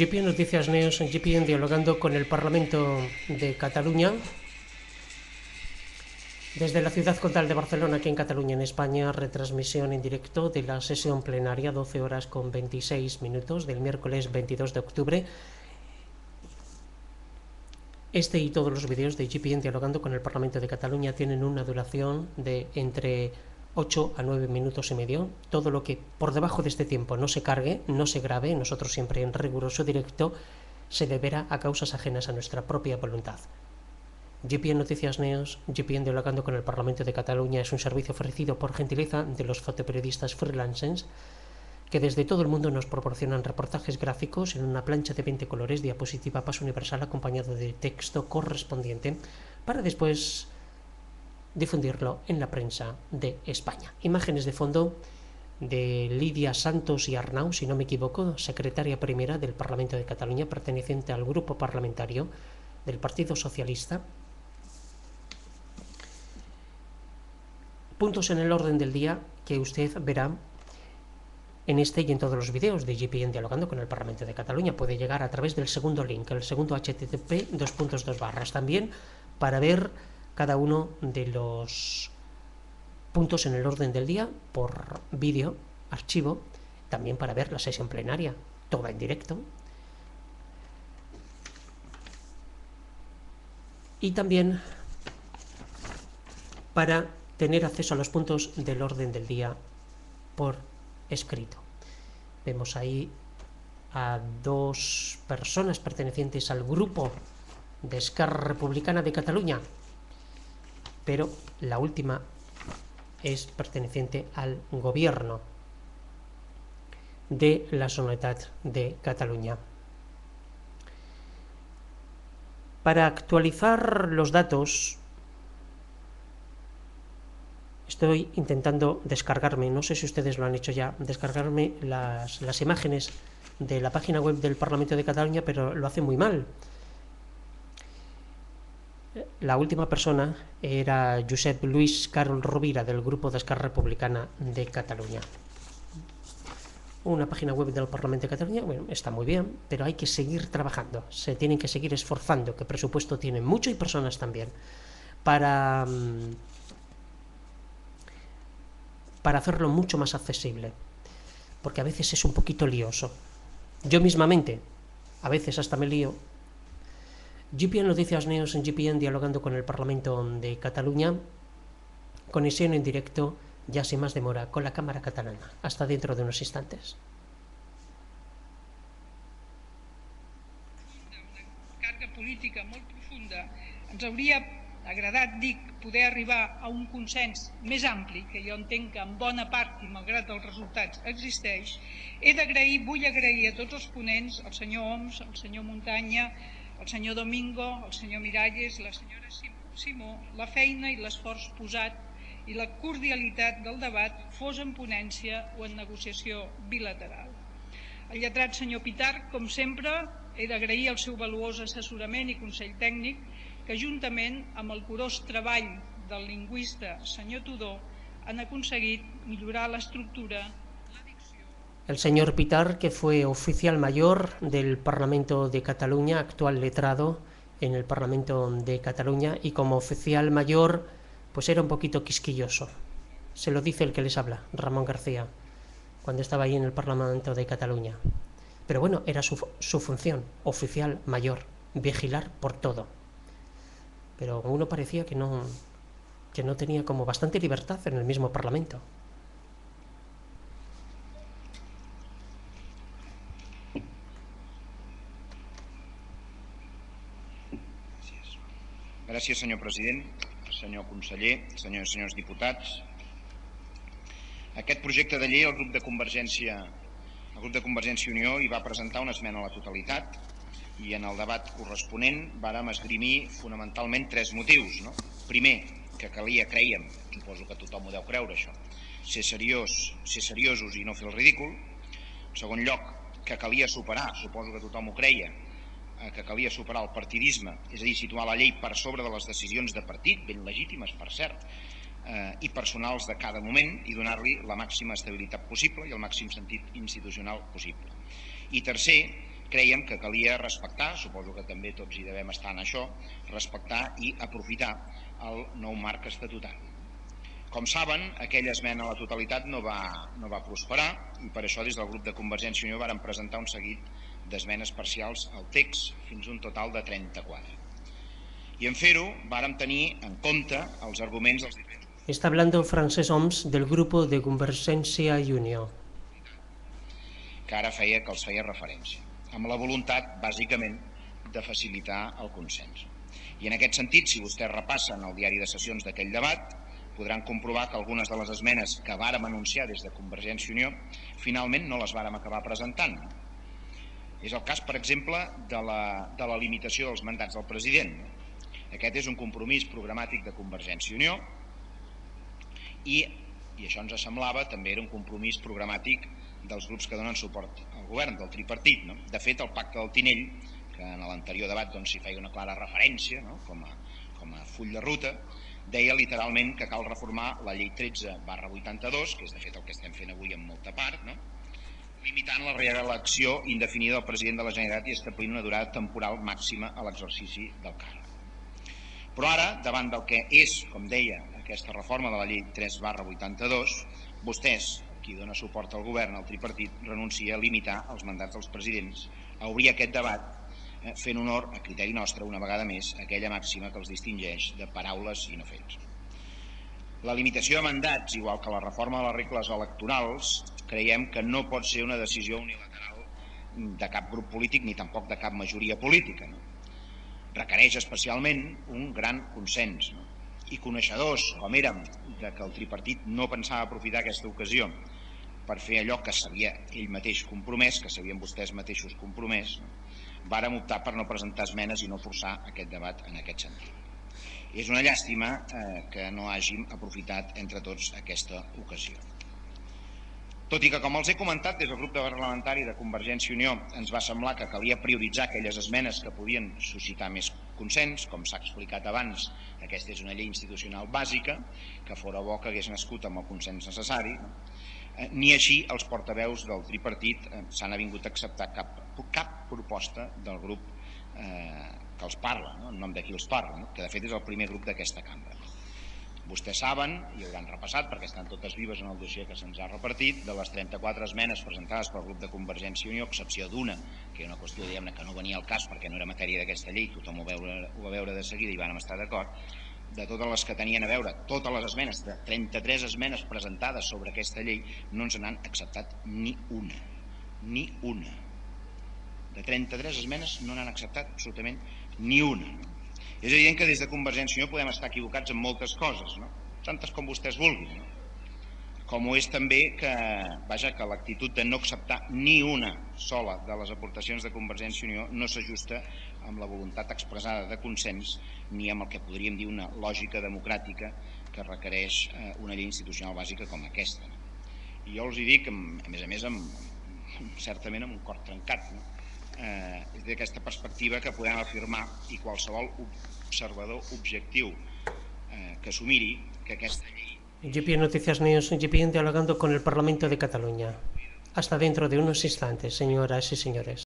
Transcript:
GPN Noticias Neos, en GPN dialogando con el Parlamento de Cataluña. Desde la ciudad condal de Barcelona, aquí en Cataluña, en España, retransmisión en directo de la sesión plenaria, 12 horas con 26 minutos, del miércoles 22 de octubre. Este y todos los vídeos de GPN dialogando con el Parlamento de Cataluña tienen una duración de entre 8 a 9 minutos y medio. Todo lo que por debajo de este tiempo no se cargue, no se grabe, nosotros siempre en riguroso directo, se deberá a causas ajenas a nuestra propia voluntad. GPN Noticias Neos, GPN Dialogando con el Parlamento de Cataluña es un servicio ofrecido por gentileza de los fotoperiodistas freelancers que desde todo el mundo nos proporcionan reportajes gráficos en una plancha de 20 colores, diapositiva paso universal acompañado de texto correspondiente para después difundirlo en la prensa de España. Imágenes de fondo de Lidia Santos y Arnau, si no me equivoco, secretaria primera del Parlamento de Cataluña, perteneciente al grupo parlamentario del Partido Socialista. Puntos en el orden del día que usted verá en este y en todos los vídeos de GPN Dialogando con el Parlamento de Cataluña. Puede llegar a través del segundo link, el segundo HTTP 2.2 barras. También para ver cada uno de los puntos en el orden del día por vídeo, archivo, también para ver la sesión plenaria, toda en directo. Y también para tener acceso a los puntos del orden del día por escrito. Vemos ahí a dos personas pertenecientes al grupo de Esquerra Republicana de Cataluña, pero la última es perteneciente al gobierno de la Generalitat de Cataluña. Para actualizar los datos, estoy intentando descargarme, no sé si ustedes lo han hecho ya, descargarme las, las imágenes de la página web del Parlamento de Cataluña, pero lo hace muy mal. La última persona era Josep Luis Carol Rovira del Grupo de Esquerra Republicana de Cataluña. Una página web del Parlamento de Cataluña, bueno, está muy bien, pero hay que seguir trabajando, se tienen que seguir esforzando, que presupuesto tienen mucho y personas también, para, mm, para hacerlo mucho más accesible, porque a veces es un poquito lioso. Yo mismamente, a veces hasta me lío GPN Noticias Neos en GPN dialogando con el Parlamento de Cataluña. Conexión en directo, ya sin más demora, con la Cámara Catalana. Hasta dentro de unos instantes. Una carga política molt profunda. Ens hauria agradat, dic, poder arribar a un consens més ampli, que jo entenc que en bona part, i malgrat els resultats, existeix. He d'agrair, vull agrair a tots els ponents, al senyor Oms, al senyor Muntanya, el senyor Domingo, el senyor Miralles, la senyora Simó, la feina i l'esforç posat i la cordialitat del debat fos en ponència o en negociació bilateral. El lletrat senyor Pitar, com sempre, he d'agrair el seu valuós assessorament i consell tècnic que juntament amb el curós treball del lingüista senyor Tudor han aconseguit millorar l'estructura el señor Pitar, que fue oficial mayor del Parlamento de Cataluña, actual letrado en el Parlamento de Cataluña, y como oficial mayor, pues era un poquito quisquilloso. Se lo dice el que les habla, Ramón García, cuando estaba ahí en el Parlamento de Cataluña. Pero bueno, era su, su función, oficial mayor, vigilar por todo. Pero uno parecía que no, que no tenía como bastante libertad en el mismo Parlamento. Gràcies, senyor president, senyor conseller, senyors i senyors diputats. Aquest projecte de llei, el grup de Convergència, el grup de Convergència i Unió hi va presentar una esmena a la totalitat i en el debat corresponent vàrem esgrimir fonamentalment tres motius. No? Primer, que calia, creiem, suposo que tothom ho deu creure això, ser, seriós, ser seriosos i no fer el ridícul. En segon lloc, que calia superar, suposo que tothom ho creia, que calia superar el partidisme, és a dir, situar la llei per sobre de les decisions de partit, ben legítimes per cert, eh, i personals de cada moment i donar-li la màxima estabilitat possible i el màxim sentit institucional possible. I tercer, creiem que calia respectar, suposo que també tots hi devem estar en això, respectar i aprofitar el nou marc estatutari. Com saben, aquella esmena a la totalitat no va, no va prosperar i per això des del grup de Convergència i Unió varen presentar un seguit d'esmenes parcials al text, fins un total de 34. I en fer-ho vàrem tenir en compte els arguments dels diferents Está hablando Francesc Oms del grupo de Convergencia y Unió. que ara feia que els feia referència, amb la voluntat, bàsicament, de facilitar el consens. I en aquest sentit, si vostès repassen el diari de sessions d'aquell debat, podran comprovar que algunes de les esmenes que vàrem anunciar des de Convergència i Unió finalment no les vàrem acabar presentant. És el cas, per exemple, de la, de la limitació dels mandats del president. Aquest és un compromís programàtic de Convergència i Unió i, i això ens semblava, també era un compromís programàtic dels grups que donen suport al govern, del tripartit. No? De fet, el pacte del Tinell, que en l'anterior debat doncs, feia una clara referència no? com, a, com a full de ruta, deia literalment que cal reformar la llei 13 barra 82, que és de fet el que estem fent avui en molta part, no? Limitant la reelecció indefinida del president de la Generalitat i establint una durada temporal màxima a l'exercici del càrrec. Però ara, davant del que és, com deia, aquesta reforma de la llei 3 barra 82, vostès, qui dona suport al govern, el tripartit, renuncia a limitar els mandats dels presidents, a obrir aquest debat eh, fent honor, a criteri nostre, una vegada més, aquella màxima que els distingeix de paraules i no fets. La limitació de mandats, igual que la reforma de les regles electorals, creiem que no pot ser una decisió unilateral de cap grup polític ni tampoc de cap majoria política. No? Requereix especialment un gran consens. No? I coneixedors, com érem, de que el tripartit no pensava aprofitar aquesta ocasió per fer allò que s'havia ell mateix compromès, que s'havien vostès mateixos compromès, no? vàrem optar per no presentar esmenes i no forçar aquest debat en aquest sentit. És una llàstima eh, que no hàgim aprofitat entre tots aquesta ocasió. Tot i que, com els he comentat, des del grup de parlamentari de Convergència i Unió ens va semblar que calia prioritzar aquelles esmenes que podien suscitar més consens, com s'ha explicat abans, aquesta és una llei institucional bàsica, que fora bo que hagués nascut amb el consens necessari, no? eh, ni així els portaveus del tripartit eh, s'han avingut a acceptar cap, cap proposta del grup eh, que els parla, no? en nom de qui els parla, no? que de fet és el primer grup d'aquesta cambra. Vostès saben, i hauran repassat perquè estan totes vives en el dossier que se'ns ha repartit, de les 34 esmenes presentades pel grup de Convergència i Unió, excepció d'una, que era una qüestió diguem que no venia al cas perquè no era matèria d'aquesta llei, tothom ho, veure, ho va veure de seguida i vam estar d'acord, de totes les que tenien a veure, totes les esmenes, de 33 esmenes presentades sobre aquesta llei, no ens n'han acceptat ni una, ni una. De 33 esmenes no n'han acceptat absolutament ni una. No? És evident que des de Convergència i Unió podem estar equivocats en moltes coses, no? tantes com vostès vulguin. No? Com ho és també que, vaja, que l'actitud de no acceptar ni una sola de les aportacions de Convergència i Unió no s'ajusta amb la voluntat expressada de consens ni amb el que podríem dir una lògica democràtica que requereix eh, una llei institucional bàsica com aquesta. No? I jo els hi dic, a més a més, amb, certament amb un cor trencat, no? Eh, és d'aquesta perspectiva que podem afirmar i qualsevol observador objectiu eh, que s'ho miri que aquesta llei GPN Noticias News, GPN dialogando con el Parlamento de Cataluña. Hasta dentro de unos instantes, señoras y señores.